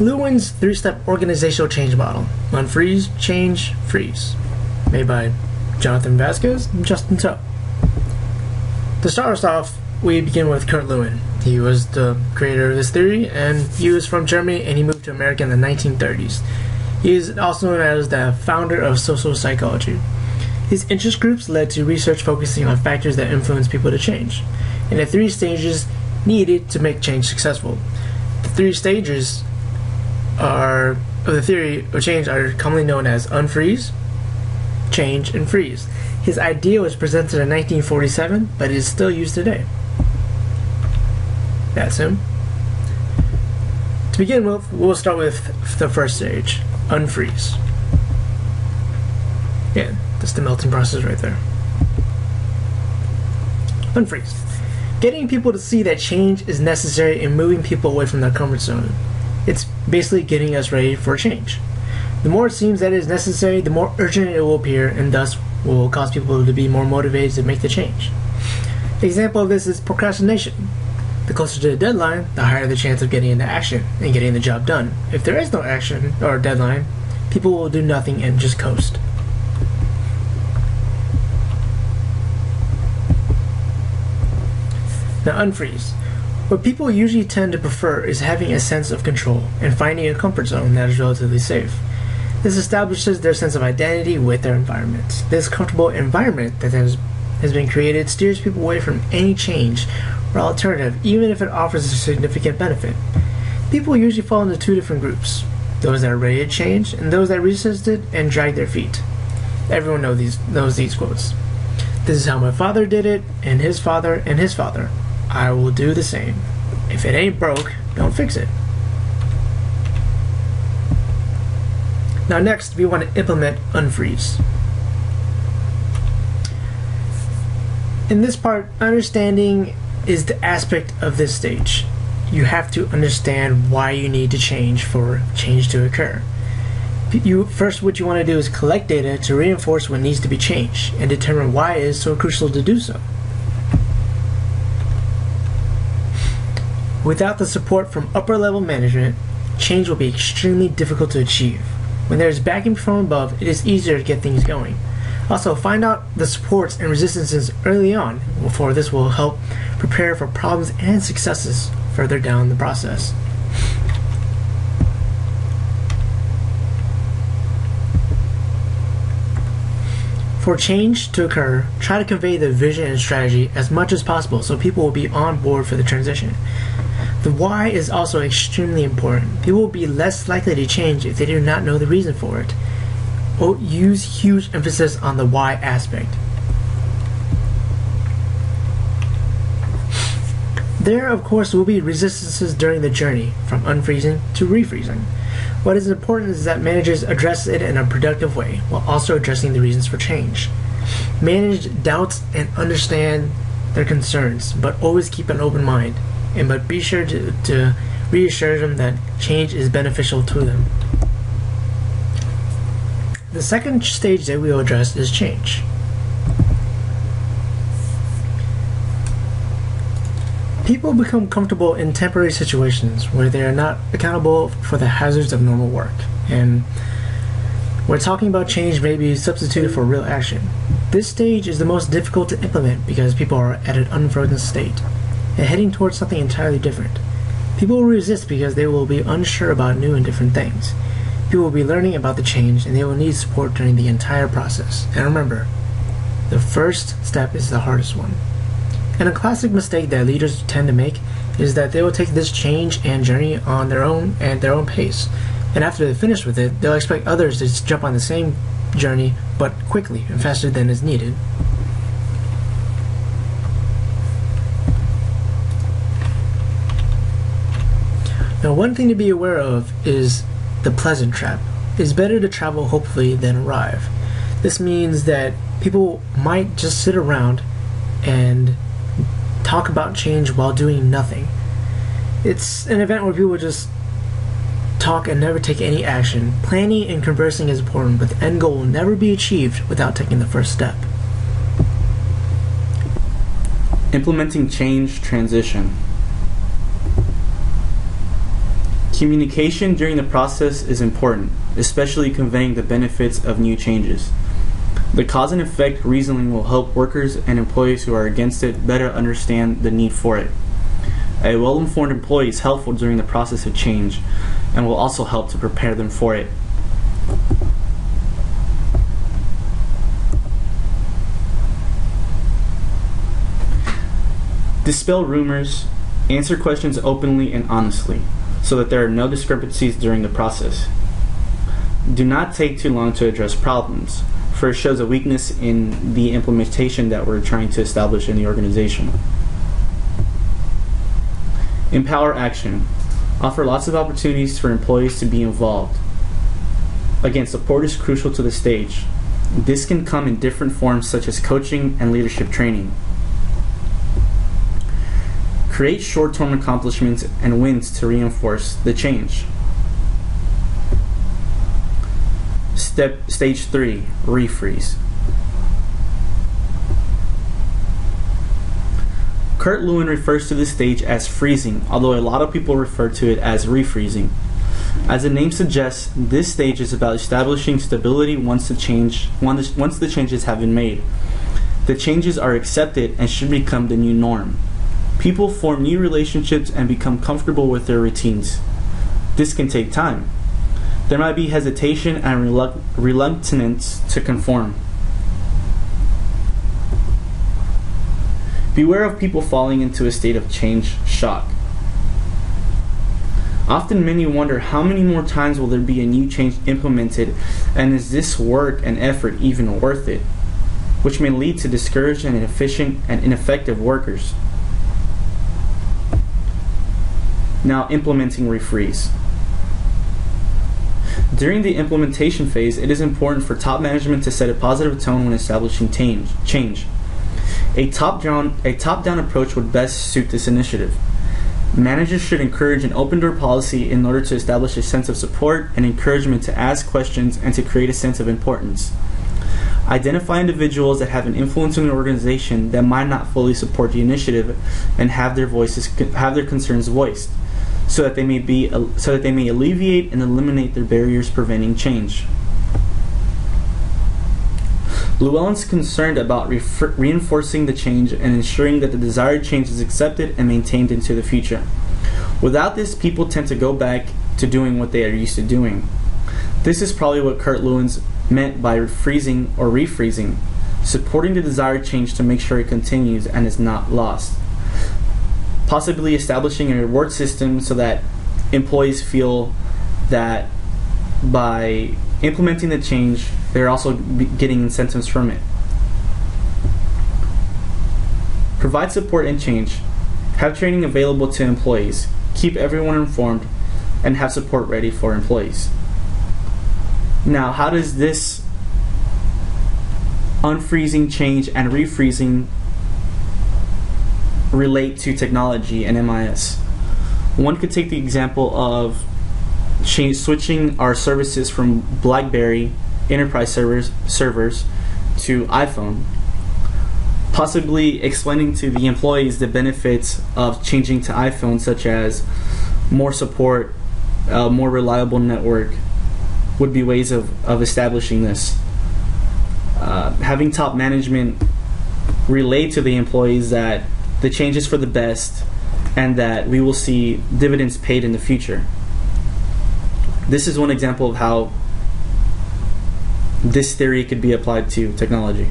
Lewin's three step organizational change model unfreeze, change, freeze. Made by Jonathan Vasquez and Justin Toe. To start us off, we begin with Kurt Lewin. He was the creator of this theory, and he was from Germany and he moved to America in the 1930s. He is also known as the founder of social psychology. His interest groups led to research focusing on factors that influence people to change, and the three stages needed to make change successful. The three stages are of the theory of change are commonly known as unfreeze, change, and freeze. His idea was presented in 1947, but is still used today. That's him. To begin with, we'll start with the first stage unfreeze. Yeah, that's the melting process right there. Unfreeze. Getting people to see that change is necessary and moving people away from their comfort zone. It's basically getting us ready for a change. The more it seems that it is necessary, the more urgent it will appear, and thus will cause people to be more motivated to make the change. example of this is procrastination. The closer to the deadline, the higher the chance of getting into action and getting the job done. If there is no action or deadline, people will do nothing and just coast. Now, unfreeze. What people usually tend to prefer is having a sense of control and finding a comfort zone that is relatively safe. This establishes their sense of identity with their environment. This comfortable environment that has, has been created steers people away from any change or alternative, even if it offers a significant benefit. People usually fall into two different groups those that are ready to change and those that resist it and drag their feet. Everyone knows these, knows these quotes. This is how my father did it, and his father, and his father. I will do the same. If it ain't broke, don't fix it. Now, next, we want to implement unfreeze. In this part, understanding is the aspect of this stage. You have to understand why you need to change for change to occur. You first, what you want to do is collect data to reinforce what needs to be changed and determine why it is so crucial to do so. Without the support from upper level management, change will be extremely difficult to achieve. When there is backing from above, it is easier to get things going. Also, find out the supports and resistances early on, for this will help prepare for problems and successes further down the process. For change to occur, try to convey the vision and strategy as much as possible so people will be on board for the transition. The why is also extremely important. People will be less likely to change if they do not know the reason for it. Or use huge emphasis on the why aspect. There, of course, will be resistances during the journey, from unfreezing to refreezing. What is important is that managers address it in a productive way, while also addressing the reasons for change. Manage doubts and understand their concerns, but always keep an open mind and but be sure to, to reassure them that change is beneficial to them. The second stage that we will address is change. People become comfortable in temporary situations where they are not accountable for the hazards of normal work, and where talking about change may be substituted for real action. This stage is the most difficult to implement because people are at an unfrozen state and heading towards something entirely different. People will resist because they will be unsure about new and different things. People will be learning about the change and they will need support during the entire process. And remember, the first step is the hardest one. And a classic mistake that leaders tend to make is that they will take this change and journey on their own and their own pace. And after they're finished with it, they'll expect others to jump on the same journey but quickly and faster than is needed. Now, one thing to be aware of is the pleasant trap. It's better to travel hopefully than arrive. This means that people might just sit around and talk about change while doing nothing. It's an event where people just talk and never take any action. Planning and conversing is important, but the end goal will never be achieved without taking the first step. Implementing change transition. Communication during the process is important, especially conveying the benefits of new changes. The cause and effect reasoning will help workers and employees who are against it better understand the need for it. A well informed employee is helpful during the process of change and will also help to prepare them for it. Dispel rumors, answer questions openly and honestly so that there are no discrepancies during the process. Do not take too long to address problems, for it shows a weakness in the implementation that we're trying to establish in the organization. Empower action. Offer lots of opportunities for employees to be involved. Again, support is crucial to the stage. This can come in different forms such as coaching and leadership training. Create short term accomplishments and wins to reinforce the change. Step stage 3 refreeze. Kurt Lewin refers to this stage as freezing, although a lot of people refer to it as refreezing. As the name suggests, this stage is about establishing stability once the change once the changes have been made. The changes are accepted and should become the new norm. People form new relationships and become comfortable with their routines. This can take time. There might be hesitation and reluct- reluctance to conform. Beware of people falling into a state of change shock. Often many wonder how many more times will there be a new change implemented and is this work and effort even worth it? Which may lead to discouraged and inefficient and ineffective workers. Now, implementing refreeze. During the implementation phase, it is important for top management to set a positive tone when establishing change. A top-down a top-down approach would best suit this initiative. Managers should encourage an open door policy in order to establish a sense of support and encouragement to ask questions and to create a sense of importance. Identify individuals that have an influence in the organization that might not fully support the initiative and have their voices have their concerns voiced so that they may be so that they may alleviate and eliminate their barriers preventing change. Lewin's concerned about reinforcing the change and ensuring that the desired change is accepted and maintained into the future. Without this, people tend to go back to doing what they are used to doing. This is probably what Kurt Lewin's meant by freezing or refreezing, supporting the desired change to make sure it continues and is not lost possibly establishing a reward system so that employees feel that by implementing the change, they're also getting incentives from it. Provide support and change. Have training available to employees. Keep everyone informed and have support ready for employees. Now, how does this unfreezing change and refreezing relate to technology and MIS. One could take the example of change, switching our services from BlackBerry enterprise servers servers to iPhone. Possibly explaining to the employees the benefits of changing to iPhone, such as more support, a more reliable network, would be ways of, of establishing this. Uh, having top management relay to the employees that the changes for the best, and that we will see dividends paid in the future. This is one example of how this theory could be applied to technology.